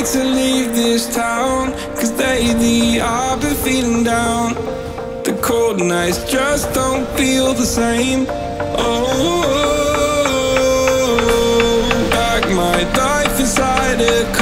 to leave this town Cause lately I've been feeling down. The cold nights just don't feel the same. Oh, like my life inside a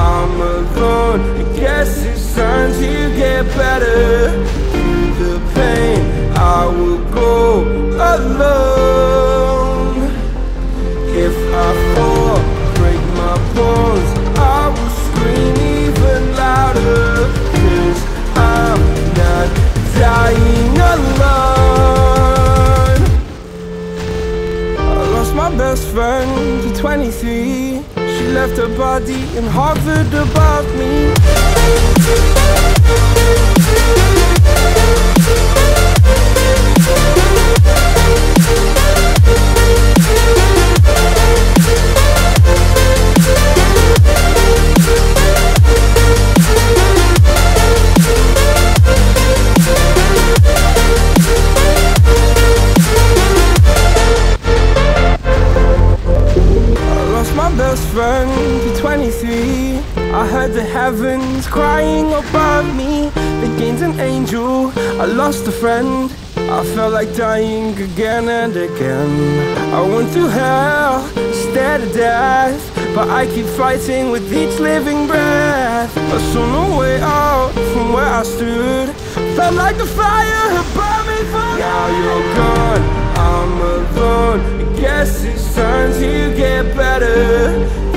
I'm alone. I guess it's time to get better. Through the pain, I will go alone. Body and hovered above me. Lost a friend. I felt like dying again and again. I went through hell, stared at death. But I keep fighting with each living breath. I saw no way out from where I stood. Felt like the fire had burned me for Now you're gone, I'm alone. I guess it's time to get better.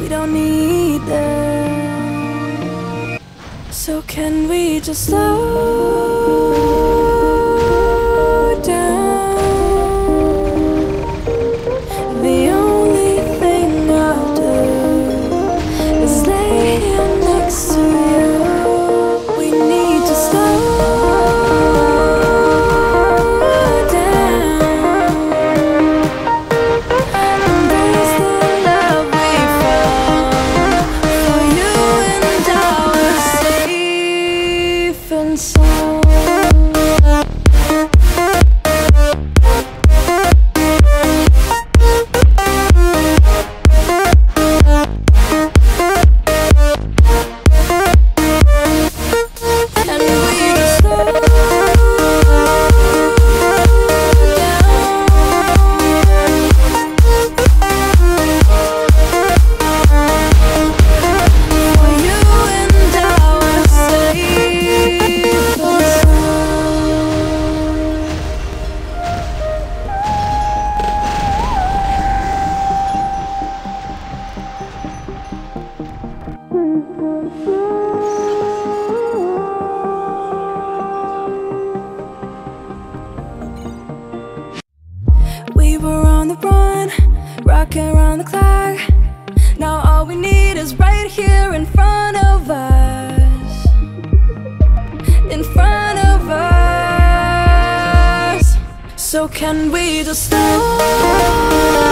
We don't need them. So can we just love? So can we just stop?